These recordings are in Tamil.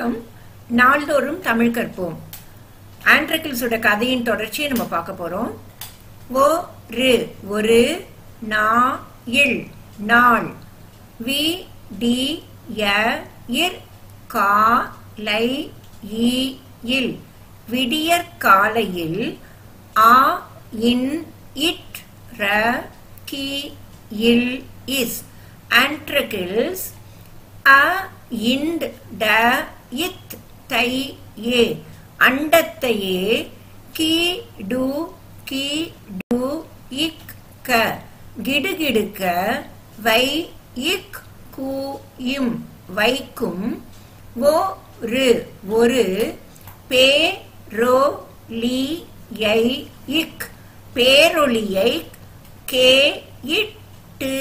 வணக்கம். நாள்தோறும் தமிழ் கற்போம். ஆண்ட்ரக்கிள்ஸோட கதையின் தொடர்ச்சியை நம்ம பார்க்க போறோம். ஓ ரு ஒரு நா இல் நாள். வி டி ய இர் கா லை இ இல். விடியற் காலையில் ஆ இன் இட் ர கி இல் இஸ். ஆண்ட்ரக்கிள்ஸ் அ இண்ட் ட இத் தை ஏ அண்டத்தையே கி டு கி டு இக் க கிடுகிடுக்க வை இக் கு இம் வைக்கும் ஓ ரு ஒரு பே ரோ லி ஐ இக் பேரொளியை கே இட்டு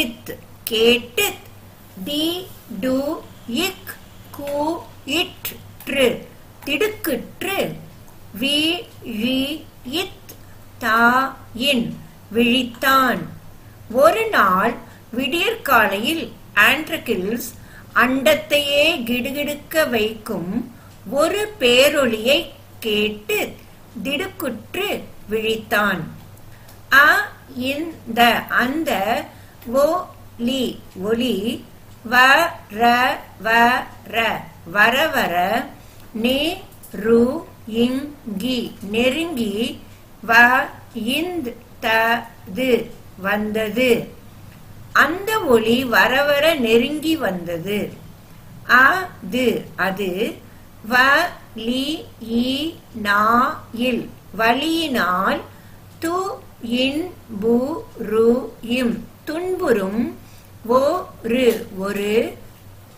இத் கேட்டு டி டு இக் கு இற்று திடுக்கிற்று. வி இத் தா இன் விழித்தான். ஒரு நாள் விடியற்காலையில் ஆண்ட்ரகில்ஸ் அண்டத்தையே கிடுகிடுக்க வைக்கும் ஒரு பேரொளியை கேட்டு திடுக்குற்று விழித்தான். அ இந்த அந்த ஓ லி ஒளி வ ர வ ர. வர வர நே ரு இங்கி நெருங்கி வ இந்த் த து வந்தது. அந்த ஒளி வர வர நெருங்கி வந்தது. அது அது வ லி ஈ நா இல். வலியினால் து இன் பு ரு இம். துன்புறும் ஓ ரு ஒரு.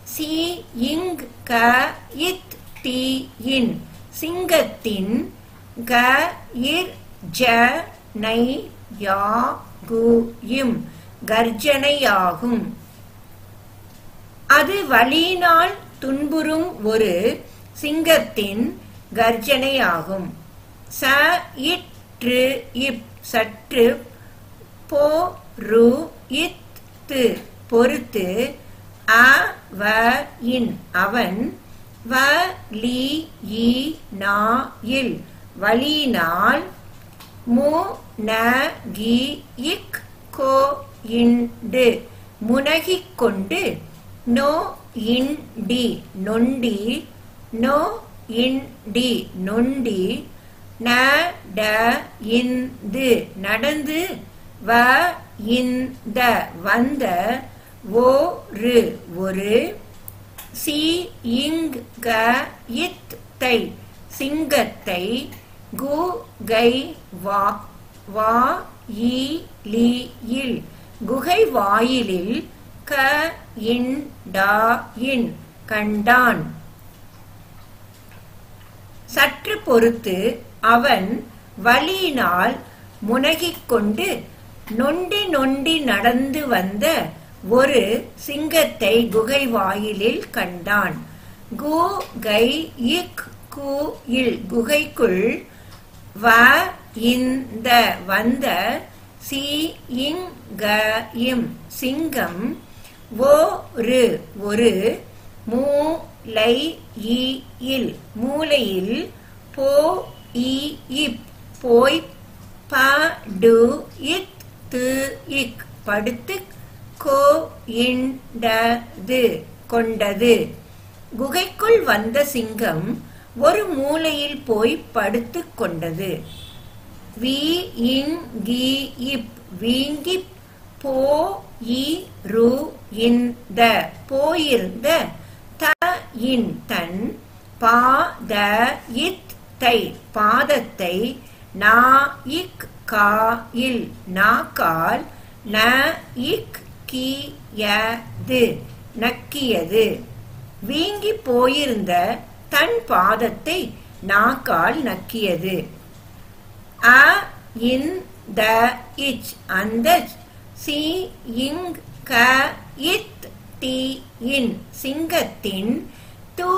சி இங் க இத் டி இன். சிங்கத்தின் க இர் ஜ நை யா கு இம். கர்ஜனையாகும். அது வழியினால் துன்புறும் ஒரு சிங்கத்தின் கர்ஜனையாகும். ச இற்று இப். சற்று போ ரு இத்து பொறுத்து அ வ இன். அவன் வ லி இ நா இல். வலியினால் மு ந கி இக் கோ இண்டு முனகிக் கொண்டு நோ இண்டி நொண்டி நோ இண்டி நொண்டி ந ட இந்து. நடந்து வ இந்த வந்த ஓ ரு ஒரு. சி இங் க இத் தை. சிங்கத்தை கு கை வா வா ஈ லி இல். குகை வாயிலில் க இன் டா இன். கண்டான். சற்று பொறுத்து அவன் வலியினால் முனகிக் கொண்டு நொண்டி நொண்டி நடந்து வந்த ஒரு சிங்கத்தை குகை வாயிலில் கண்டான். கு கை இக் கு இல் குகைக்குள் வ இந்த வந்த சி இங் க இம் சிங்கம் ஓ ரு ஒரு மூ லை இல் மூலையில் போ இ இப் போய் ப டு இத் து இக் படுத்து கோ இண்டது கொண்டது. குகைக்குள் வந்த சிங்கம் ஒரு மூலையில் போய் படுத்து கொண்டது. வி இப் வீங்கி போ ரு இந்த போயிருந்த த இன் தன் பாத இத் தை பாதத்தை நா இக் காயில் நாக்கால் ந இக் நக்கியது நக்கியது. வீங்கி போயிருந்த தன் பாதத்தை நாக்கால் நக்கியது. அ இன் த இச் அந்த சி இங் க இத் டி இன் சிங்கத்தின் து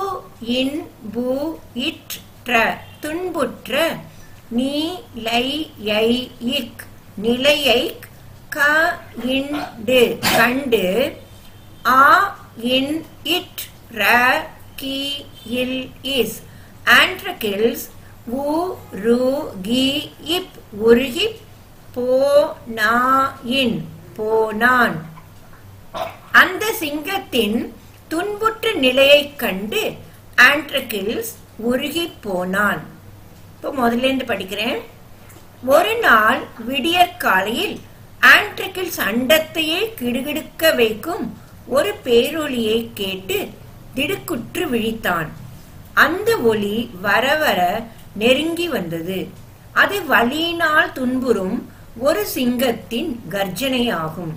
இன் பு இற்ற துன்புற்ற நீ லை யை இக் நிலையை க இண்டு கண்டு ஆ இன் இட் ர கி இல் இஸ். ஆண்ட்ரகில்ஸ் உ ரு கி இப் உருகி போ நா இன் போனான் அந்த சிங்கத்தின் துன்புற்று நிலையைக் கண்டு ஆண்ட்ரகில்ஸ் உருகி போனான் இப்போ முதல்ல படிக்கிறேன். ஒரு நாள் விடியற்காலையில் ஆண்ட்ரிக்கில் அண்டத்தையே கிடுகிடுக்க வைக்கும் ஒரு பேரொலியை கேட்டு திடுக்குற்று விழித்தான். அந்த ஒளி வர வர நெருங்கி வந்தது. அது வலியினால் துன்புறும் ஒரு சிங்கத்தின் கர்ஜனையாகும்.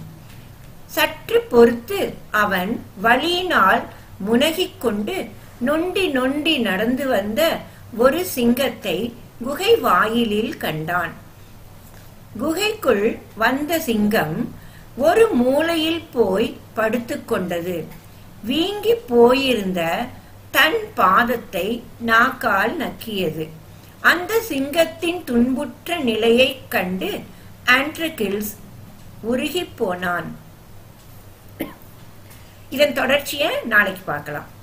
சற்று பொறுத்து அவன் வலியினால் முனகிக்கொண்டு நொண்டி நொண்டி நடந்து வந்த ஒரு சிங்கத்தை குகை வாயிலில் கண்டான். குகைக்குள் வந்த சிங்கம் ஒரு மூலையில் போய் படுத்துக்கொண்டது. வீங்கி போயிருந்த தன் பாதத்தை நாக்கால் நக்கியது. அந்த சிங்கத்தின் துன்புற்ற நிலையைக் கண்டு ஆண்ட்ரகில்ஸ் உருகி போனான். இதன் தொடர்ச்சியை நாளைக்கு பார்க்கலாம்.